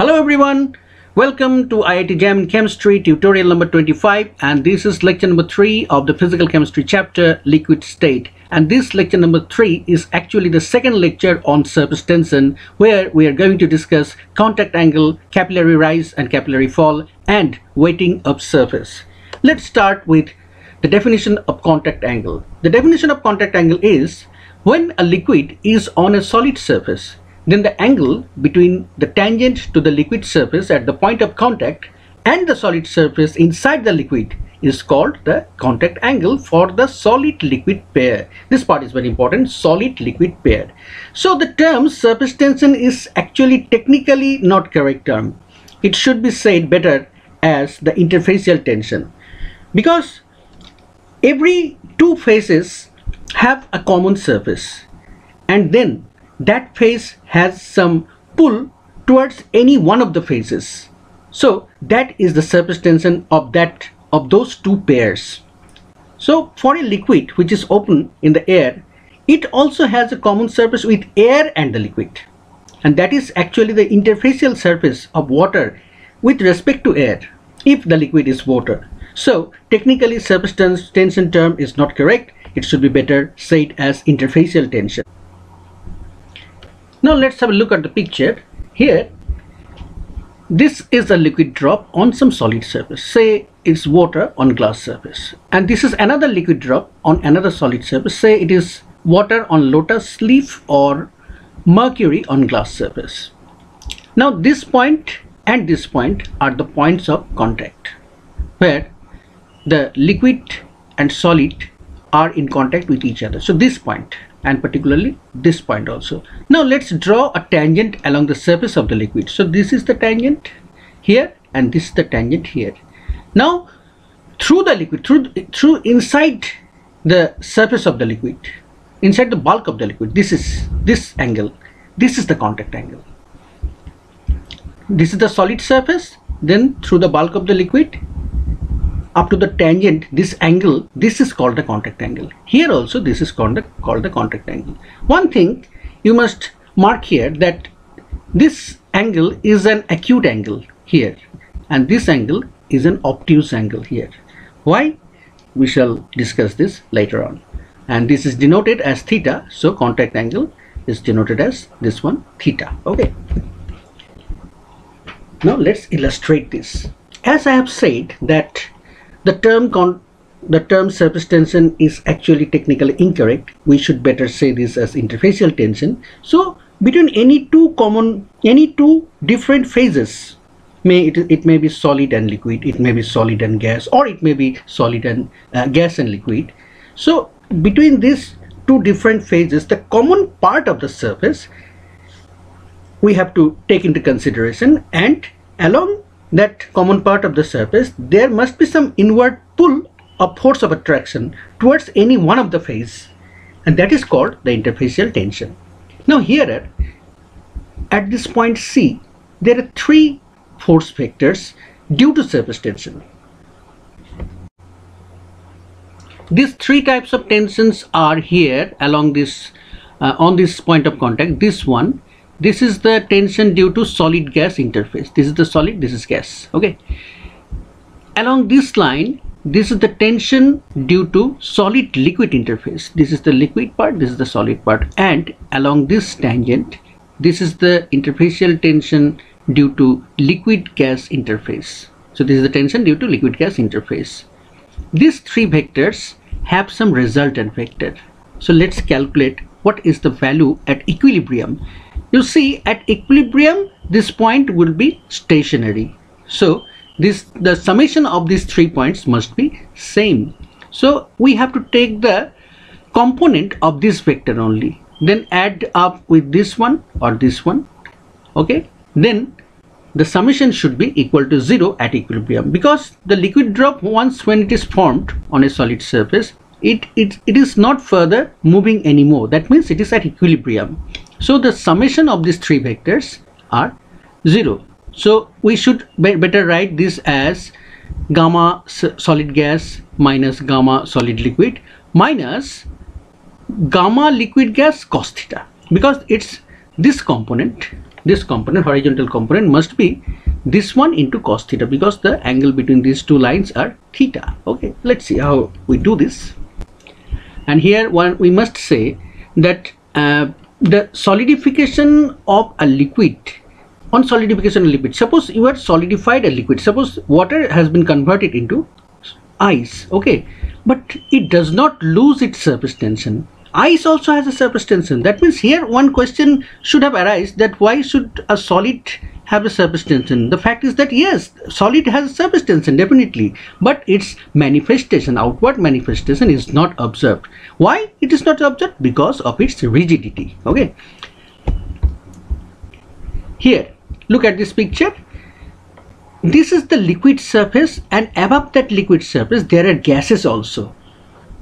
Hello everyone, welcome to IIT Jam Chemistry tutorial number 25 and this is lecture number 3 of the physical chemistry chapter liquid state and this lecture number 3 is actually the second lecture on surface tension where we are going to discuss contact angle, capillary rise and capillary fall and wetting of surface. Let's start with the definition of contact angle. The definition of contact angle is when a liquid is on a solid surface then the angle between the tangent to the liquid surface at the point of contact and the solid surface inside the liquid is called the contact angle for the solid liquid pair. This part is very important, solid liquid pair. So the term surface tension is actually technically not correct term. It should be said better as the interfacial tension because every two phases have a common surface and then that phase has some pull towards any one of the phases. So that is the surface tension of that of those two pairs. So for a liquid which is open in the air, it also has a common surface with air and the liquid. And that is actually the interfacial surface of water with respect to air if the liquid is water. So technically surface tension term is not correct. It should be better said as interfacial tension. Now let's have a look at the picture. Here, this is a liquid drop on some solid surface. Say it's water on glass surface. And this is another liquid drop on another solid surface. Say it is water on lotus leaf or mercury on glass surface. Now this point and this point are the points of contact where the liquid and solid are in contact with each other. So this point and particularly this point also. Now let's draw a tangent along the surface of the liquid. So this is the tangent here and this is the tangent here. Now through the liquid, through, through inside the surface of the liquid, inside the bulk of the liquid, this is this angle, this is the contact angle. This is the solid surface, then through the bulk of the liquid, up to the tangent this angle this is called the contact angle. Here also this is called the, called the contact angle. One thing you must mark here that this angle is an acute angle here and this angle is an obtuse angle here. Why? We shall discuss this later on. And this is denoted as theta so contact angle is denoted as this one theta. Okay. Now let's illustrate this. As i have said that the term the term surface tension is actually technically incorrect. We should better say this as interfacial tension. So between any two common, any two different phases, may it, it may be solid and liquid, it may be solid and gas, or it may be solid and uh, gas and liquid. So between these two different phases, the common part of the surface we have to take into consideration and along that common part of the surface, there must be some inward pull or force of attraction towards any one of the phase and that is called the interfacial tension. Now here at this point C, there are three force vectors due to surface tension. These three types of tensions are here along this uh, on this point of contact. This one, this is the tension due to solid gas interface. This is the solid this is gas. Okay. Along this line this is the tension due to solid liquid interface. This is the liquid part this is the solid part. And along this tangent this is the interfacial tension due to liquid gas interface. So this is the tension due to liquid gas interface. These three vectors have some resultant vector. So let's calculate what is the value at equilibrium you see at equilibrium this point will be stationary. So this the summation of these three points must be same. So we have to take the component of this vector only. Then add up with this one or this one. Okay? Then the summation should be equal to 0 at equilibrium. Because the liquid drop once when it is formed on a solid surface it, it, it is not further moving anymore. That means it is at equilibrium so the summation of these three vectors are 0. So we should be better write this as gamma solid gas minus gamma solid liquid minus gamma liquid gas cos theta. Because it's this component this component horizontal component must be this one into cos theta because the angle between these two lines are theta. Okay let's see how we do this. And here one we must say that uh, the solidification of a liquid on solidification of liquid suppose you have solidified a liquid suppose water has been converted into ice okay but it does not lose its surface tension. Ice also has a surface tension. That means here one question should have arisen that why should a solid have a surface tension the fact is that yes solid has a surface tension definitely. But its manifestation outward manifestation is not observed. Why it is not observed? Because of its rigidity. Okay. Here look at this picture. This is the liquid surface and above that liquid surface there are gases also.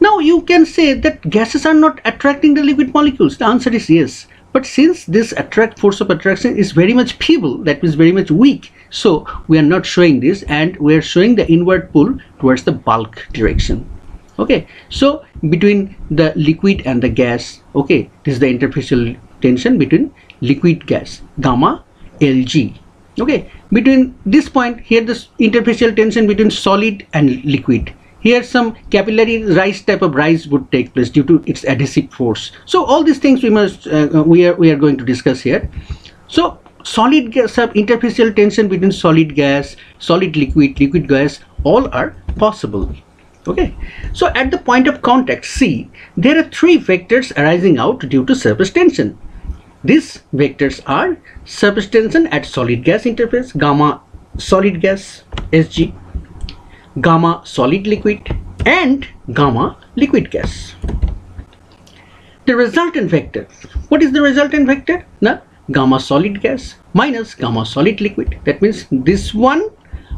Now you can say that gases are not attracting the liquid molecules. The answer is yes. But since this attract force of attraction is very much feeble, that means very much weak, so we are not showing this and we are showing the inward pull towards the bulk direction. Okay, so between the liquid and the gas, okay, this is the interfacial tension between liquid gas, gamma Lg. Okay, between this point here, this interfacial tension between solid and liquid here some capillary rise type of rise would take place due to its adhesive force. So all these things we must uh, uh, we are we are going to discuss here. So solid gas sub interfacial tension between solid gas solid liquid liquid gas all are possible. Okay? So at the point of contact c there are three vectors arising out due to surface tension. These vectors are surface tension at solid gas interface gamma solid gas sg gamma solid liquid and gamma liquid gas. The resultant vector, what is the resultant vector? The gamma solid gas minus gamma solid liquid. That means this one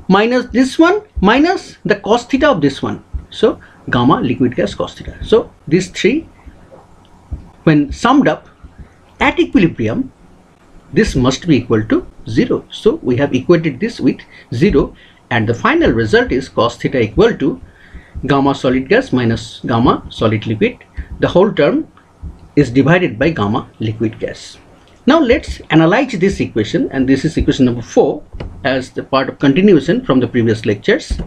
minus this one minus the cos theta of this one. So gamma liquid gas cos theta. So these three when summed up at equilibrium this must be equal to 0. So we have equated this with 0 and the final result is cos theta equal to gamma solid gas minus gamma solid liquid. The whole term is divided by gamma liquid gas. Now let's analyze this equation. And this is equation number 4 as the part of continuation from the previous lectures.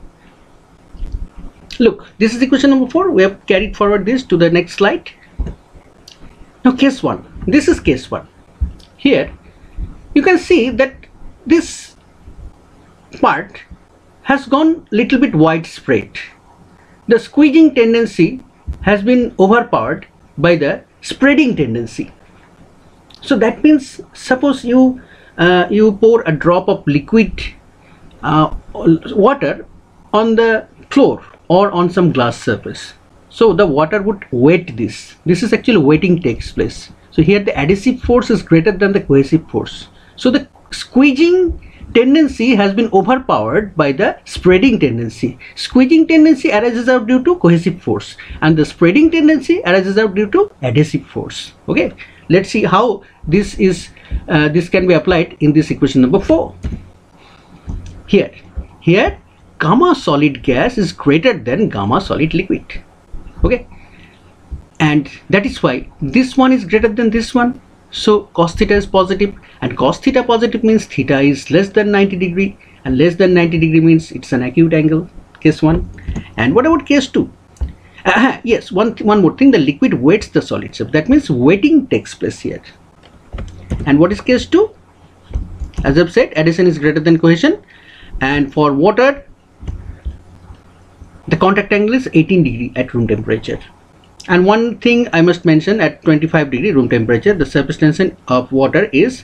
Look this is equation number 4 we have carried forward this to the next slide. Now case 1 this is case 1 here you can see that this part has gone little bit widespread. The squeezing tendency has been overpowered by the spreading tendency. So that means suppose you uh, you pour a drop of liquid uh, water on the floor or on some glass surface. So the water would wet this. This is actually wetting takes place. So here the adhesive force is greater than the cohesive force. So the squeezing tendency has been overpowered by the spreading tendency. Squeezing tendency arises out due to cohesive force and the spreading tendency arises out due to adhesive force. Okay, let's see how this is uh, this can be applied in this equation number 4. Here, here gamma solid gas is greater than gamma solid liquid. Okay, and that is why this one is greater than this one so cos theta is positive and cos theta positive means theta is less than 90 degree and less than 90 degree means it's an acute angle case 1 and what about case 2 uh, yes one one more thing the liquid wets the solid so that means wetting takes place here. And what is case 2 as I've said adhesion is greater than cohesion. And for water the contact angle is 18 degree at room temperature and one thing I must mention at 25 degree room temperature the surface tension of water is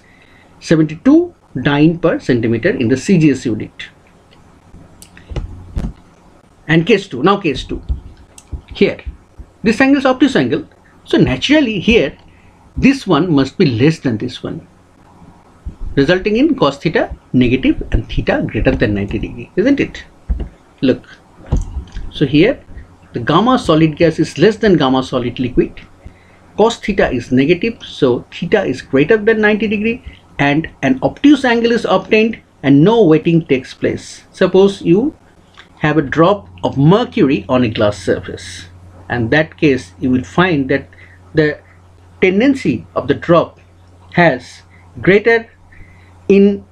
72 dyne per centimeter in the CGS unit. And case 2 now case 2 here this angle is obtuse angle. So naturally here this one must be less than this one resulting in cos theta negative and theta greater than 90 degree isn't it? Look. So here the gamma solid gas is less than gamma solid liquid. Cos theta is negative so theta is greater than 90 degree and an obtuse angle is obtained and no wetting takes place. Suppose you have a drop of mercury on a glass surface. And that case you will find that the tendency of the drop has greater in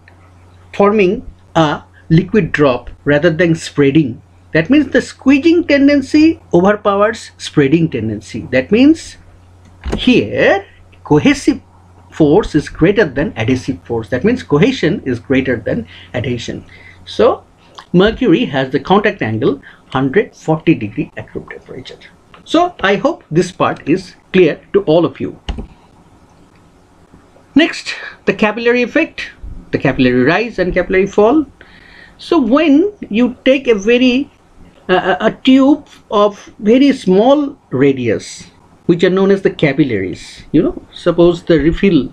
forming a liquid drop rather than spreading. That means the squeezing tendency overpowers spreading tendency. That means here cohesive force is greater than adhesive force. That means cohesion is greater than adhesion. So mercury has the contact angle 140 degree at room temperature. So I hope this part is clear to all of you. Next, the capillary effect, the capillary rise and capillary fall. So when you take a very a tube of very small radius which are known as the capillaries. You know suppose the refill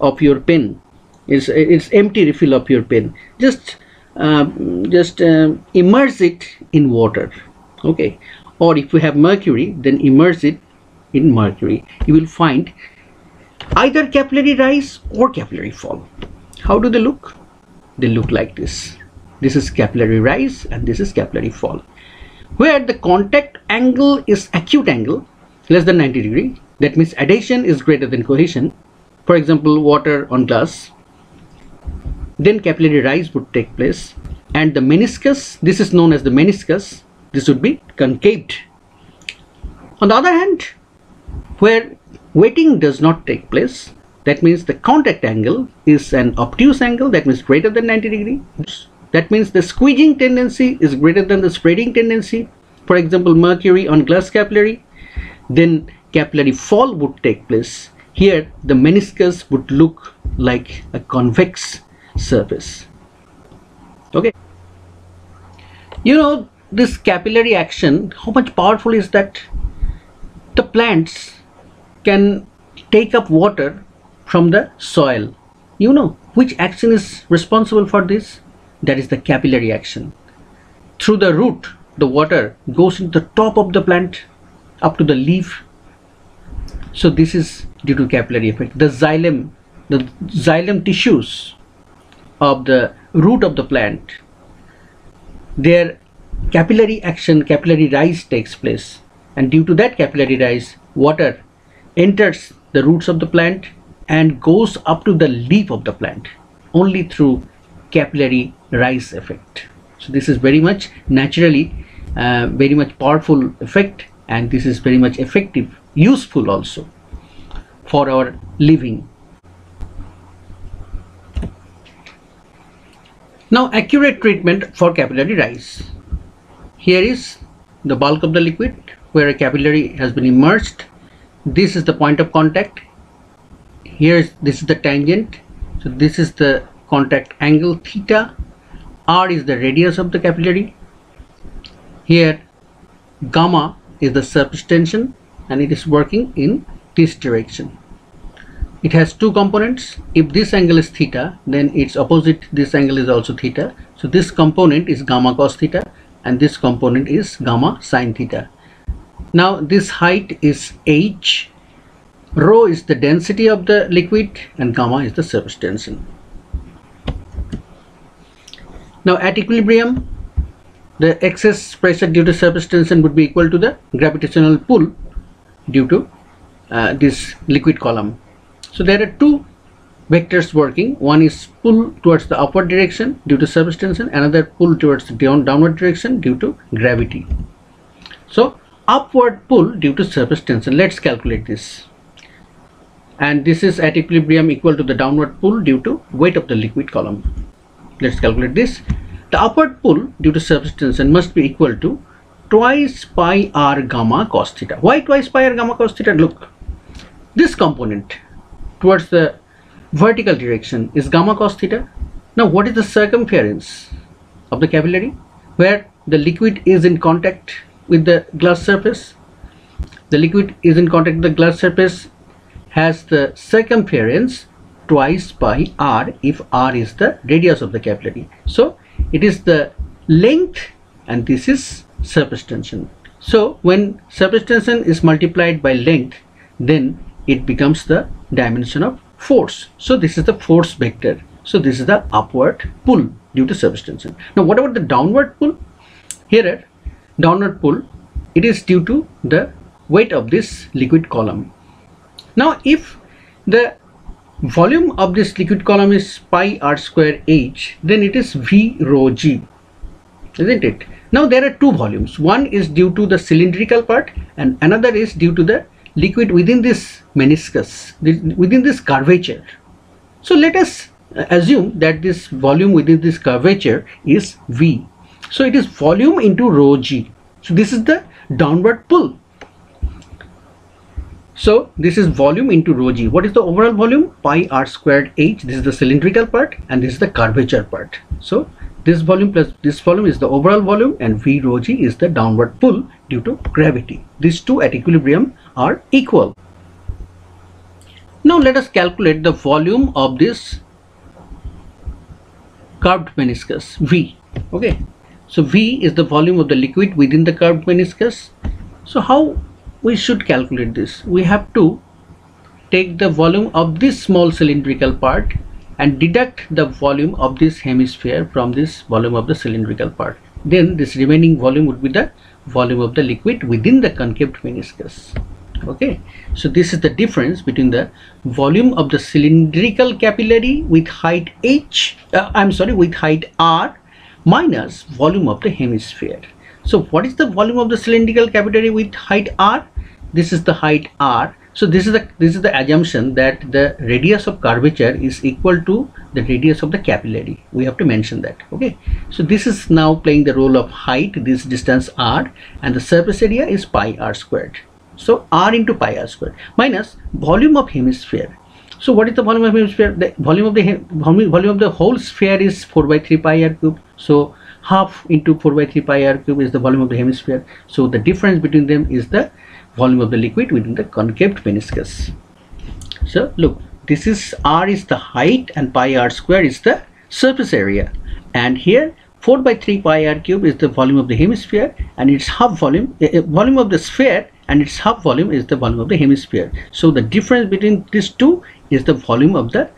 of your pen is it's empty refill of your pen. Just uh, just uh, immerse it in water okay? Or if you have mercury then immerse it in mercury. You will find either capillary rise or capillary fall. How do they look? They look like this. This is capillary rise and this is capillary fall where the contact angle is acute angle less than 90 degree that means adhesion is greater than cohesion. For example water on glass then capillary rise would take place and the meniscus this is known as the meniscus this would be concaved. On the other hand where wetting does not take place that means the contact angle is an obtuse angle that means greater than 90 degree that means the squeezing tendency is greater than the spreading tendency for example mercury on glass capillary then capillary fall would take place. Here the meniscus would look like a convex surface. Okay. You know this capillary action, how much powerful is that? The plants can take up water from the soil. You know which action is responsible for this? That is the capillary action. Through the root, the water goes into the top of the plant up to the leaf. So this is due to capillary effect. The xylem the xylem tissues of the root of the plant their capillary action capillary rise takes place. And due to that capillary rise water enters the roots of the plant and goes up to the leaf of the plant. Only through capillary rise effect. So this is very much naturally uh, very much powerful effect and this is very much effective useful also for our living. Now accurate treatment for capillary rise here is the bulk of the liquid where a capillary has been immersed. This is the point of contact. Here is this is the tangent. So this is the contact angle theta r is the radius of the capillary here gamma is the surface tension and it is working in this direction. It has two components. If this angle is theta then its opposite this angle is also theta. So this component is gamma cos theta and this component is gamma sine theta. Now this height is h. Rho is the density of the liquid and gamma is the surface tension now at equilibrium the excess pressure due to surface tension would be equal to the gravitational pull due to uh, this liquid column. So there are two vectors working. One is pull towards the upward direction due to surface tension, another pull towards the down, downward direction due to gravity. So upward pull due to surface tension. Let's calculate this. And this is at equilibrium equal to the downward pull due to weight of the liquid column. Let's calculate this. The upward pull due to surface tension must be equal to twice pi r gamma cos theta. Why twice pi r gamma cos theta? Look, this component towards the vertical direction is gamma cos theta. Now what is the circumference of the capillary where the liquid is in contact with the glass surface? The liquid is in contact with the glass surface has the circumference twice pi r if r is the radius of the capillary. So it is the length and this is surface tension. So when surface tension is multiplied by length then it becomes the dimension of force. So this is the force vector. So this is the upward pull due to surface tension. Now what about the downward pull? Here downward pull it is due to the weight of this liquid column. Now if the volume of this liquid column is pi r square h, then it is V rho g, isn't it? Now there are two volumes. One is due to the cylindrical part and another is due to the liquid within this meniscus, within this curvature. So let us assume that this volume within this curvature is V. So it is volume into rho g. So this is the downward pull so this is volume into rho g. What is the overall volume? Pi r squared h. This is the cylindrical part and this is the curvature part. So this volume plus this volume is the overall volume and v rho g is the downward pull due to gravity. These two at equilibrium are equal. Now let us calculate the volume of this curved meniscus V. Okay. So V is the volume of the liquid within the curved meniscus. So how we should calculate this. We have to take the volume of this small cylindrical part and deduct the volume of this hemisphere from this volume of the cylindrical part. Then this remaining volume would be the volume of the liquid within the concave meniscus. Okay? So this is the difference between the volume of the cylindrical capillary with height h uh, i'm sorry with height r minus volume of the hemisphere so what is the volume of the cylindrical capillary with height r? This is the height r. So this is the this is the assumption that the radius of curvature is equal to the radius of the capillary. We have to mention that. Okay. So this is now playing the role of height, this distance r, and the surface area is pi r squared. So r into pi r squared minus volume of hemisphere. So what is the volume of hemisphere? The volume of the volume of the whole sphere is 4 by 3 pi r cube. So half into 4 by 3 pi r cube is the volume of the hemisphere. So the difference between them is the volume of the liquid within the concave meniscus. So look, this is r is the height and pi r square is the surface area. And here 4 by 3 pi r cube is the volume of the hemisphere and its half volume, uh, volume of the sphere and its half volume is the volume of the hemisphere. So the difference between these two is the volume of the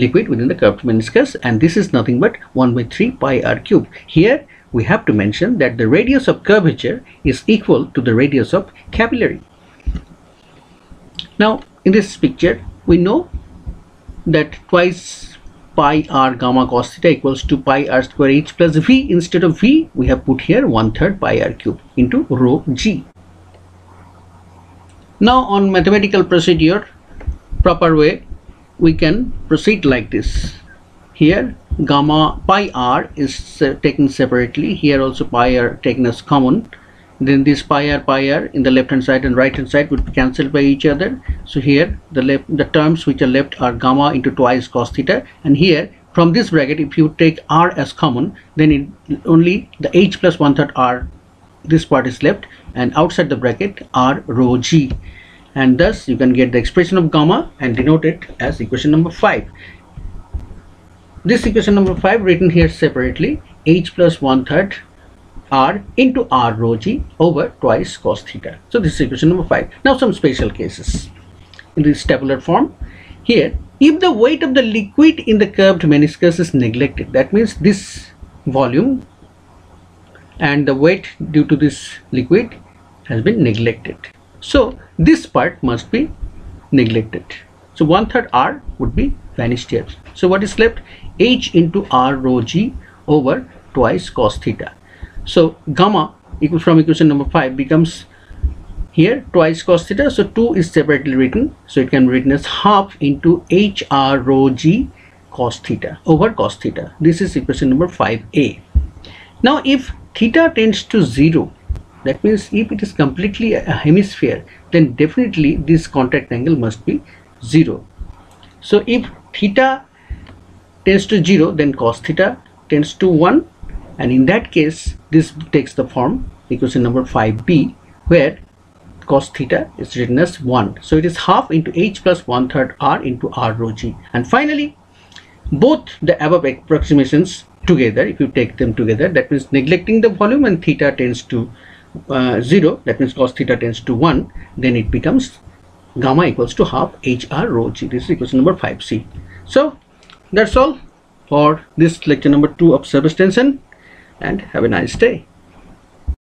liquid within the curved meniscus and this is nothing but 1 by 3 pi r cube. Here we have to mention that the radius of curvature is equal to the radius of capillary. Now in this picture we know that twice pi r gamma cos theta equals to pi r square h plus v instead of v we have put here one third pi r cube into rho g. Now on mathematical procedure proper way we can proceed like this. Here gamma pi r is uh, taken separately. Here also pi r taken as common. Then this pi r pi r in the left hand side and right hand side would be cancelled by each other. So here the left the terms which are left are gamma into twice cos theta. And here from this bracket if you take r as common then it only the h plus one third r this part is left. And outside the bracket r rho g and thus you can get the expression of gamma and denote it as equation number 5 this equation number 5 written here separately h plus one third r into r rho g over twice cos theta. So this is equation number 5 now some special cases. In this tabular form here if the weight of the liquid in the curved meniscus is neglected that means this volume and the weight due to this liquid has been neglected so this part must be neglected. So one third R would be vanished here. So what is left? H into R rho G over twice cos theta. So gamma equal from equation number 5 becomes here twice cos theta. So 2 is separately written. So it can be written as half into H R rho G cos theta over cos theta. This is equation number 5a. Now if theta tends to 0 that means if it is completely a hemisphere then definitely this contact angle must be 0 so if theta tends to 0 then cos theta tends to 1 and in that case this takes the form equation number 5b where cos theta is written as 1 so it is half into h plus 1 third r into r rho g. And finally both the above approximations together if you take them together that means neglecting the volume and theta tends to uh, 0 that means cos theta tends to 1 then it becomes gamma equals to half hr rho g. This is equation number 5c so that's all for this lecture number 2 of surface tension and have a nice day